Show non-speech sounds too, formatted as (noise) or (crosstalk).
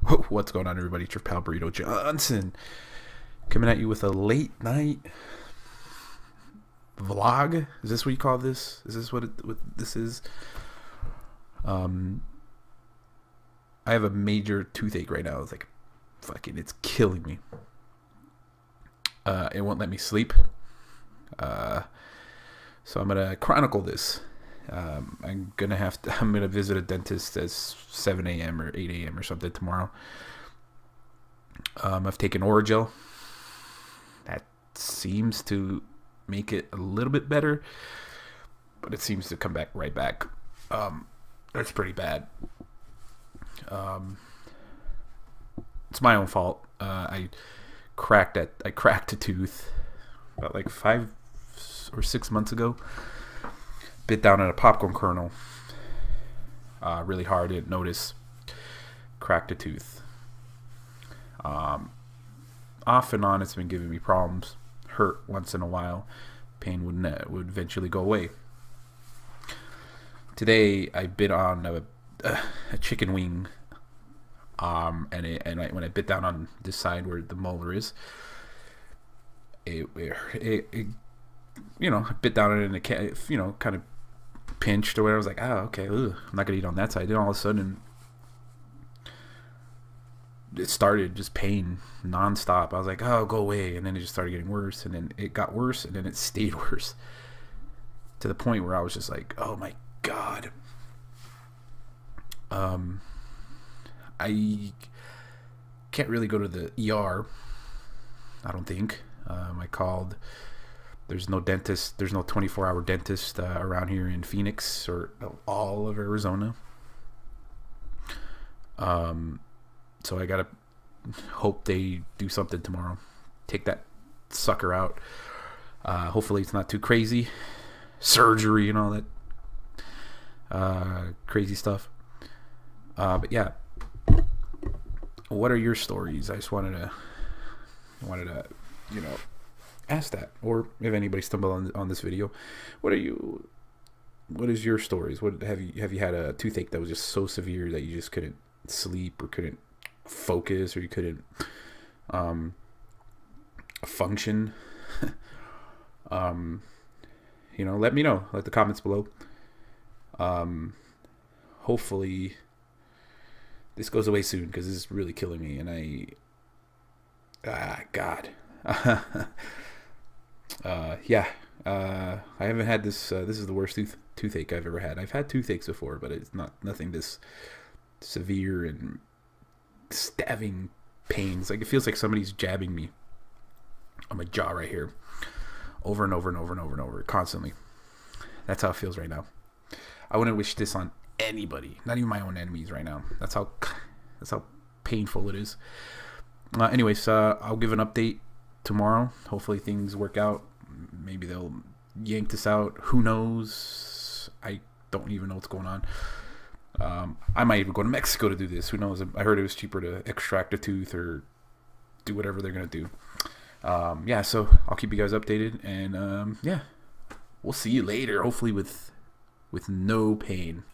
(laughs) What's going on, everybody? It's your pal Burrito Johnson coming at you with a late night vlog. Is this what you call this? Is this what, it, what this is? Um, I have a major toothache right now. It's like fucking, it's killing me. Uh, it won't let me sleep. Uh, so I'm gonna chronicle this. Um, I'm gonna have to. (laughs) I'm gonna visit a dentist at 7 a.m. or 8 a.m. or something tomorrow. Um, I've taken Orajel. That seems to make it a little bit better, but it seems to come back right back. Um, that's pretty bad. Um, it's my own fault. Uh, I cracked I (laughs) cracked a tooth about like five or six months ago bit down on a popcorn kernel uh, really hard. Didn't notice. Cracked a tooth. Um, off and on, it's been giving me problems. Hurt once in a while. Pain would ne- would eventually go away. Today, I bit on a, a chicken wing. Um, and it, and I, when I bit down on this side where the molar is, it, it, it you know, bit down on it and it, you know, kind of pinched or whatever. I was like, oh, okay, I'm not gonna eat on that side. Then all of a sudden, it started just pain nonstop. I was like, oh, go away, and then it just started getting worse, and then it got worse, and then it (laughs) stayed worse to the point where I was just like, oh my god. Um, I can't really go to the ER. I don't think. Um, I called there's no dentist. There's no 24 hour dentist uh, around here in Phoenix or all of Arizona. Um, so I gotta hope they do something tomorrow. Take that sucker out. Uh, hopefully it's not too crazy. Surgery and all that uh, crazy stuff. Uh, but yeah, what are your stories? I just wanted to wanted to you know ask that, or if anybody stumbled on on this video, what are you? What is your stories? What have you have you had a toothache that was just so severe that you just couldn't sleep or couldn't focus or you couldn't um, function? (laughs) um, you know, let me know. Let the comments below. Um, hopefully, this goes away soon because this is really killing me, and I. Ah, God. (laughs) uh, yeah, uh, I haven't had this. Uh, this is the worst tooth toothache I've ever had. I've had toothaches before, but it's not nothing this severe and stabbing pains. Like it feels like somebody's jabbing me on my jaw right here, over and over and over and over and over, constantly. That's how it feels right now. I wouldn't wish this on anybody, not even my own enemies right now. That's how that's how painful it is. Uh, anyways, uh, I'll give an update tomorrow. Hopefully things work out. Maybe they'll yank this out. Who knows? I don't even know what's going on. Um, I might even go to Mexico to do this. Who knows? I heard it was cheaper to extract a tooth or do whatever they're gonna do. Um, yeah, so I'll keep you guys updated, and um, yeah, we'll see you later. Hopefully with with no pain.